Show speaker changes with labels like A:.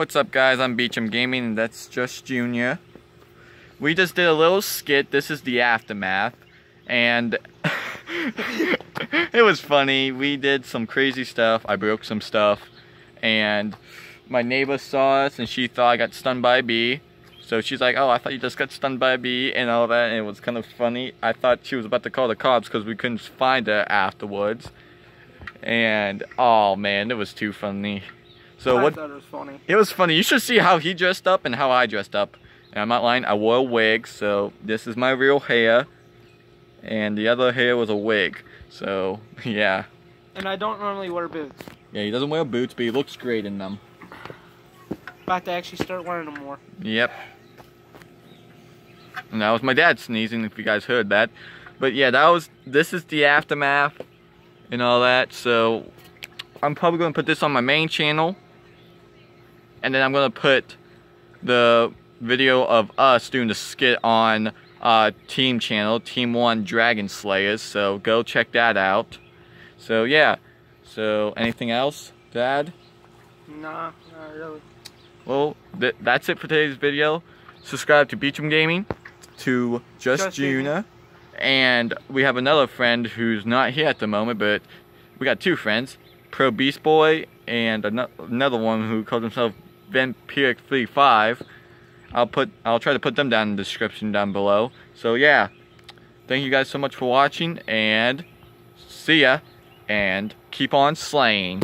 A: What's up guys, I'm Beachem Gaming and that's Just Junior. We just did a little skit, this is the aftermath, and it was funny. We did some crazy stuff, I broke some stuff, and my neighbor saw us and she thought I got stunned by a bee. So she's like, oh, I thought you just got stunned by a bee and all that, and it was kind of funny. I thought she was about to call the cops because we couldn't find her afterwards. And, oh man, it was too funny.
B: So I what? Thought it was funny.
A: It was funny. You should see how he dressed up and how I dressed up. And I'm not lying. I wore a wig, so this is my real hair, and the other hair was a wig. So yeah.
B: And I don't normally wear boots.
A: Yeah, he doesn't wear boots, but he looks great in them.
B: About to actually start wearing them more.
A: Yep. And that was my dad sneezing, if you guys heard that. But yeah, that was. This is the aftermath and all that. So I'm probably gonna put this on my main channel and then I'm gonna put the video of us doing the skit on uh, team channel, Team 1 Dragon Slayers, so go check that out. So yeah, so anything else, Dad?
B: Nah, not really.
A: Well, th that's it for today's video. Subscribe to Beachem Gaming, to Just, Just Juna, and we have another friend who's not here at the moment, but we got two friends, Pro Beast Boy and another one who calls himself Vampiric 35. I'll put I'll try to put them down in the description down below. So yeah, thank you guys so much for watching and see ya and keep on slaying.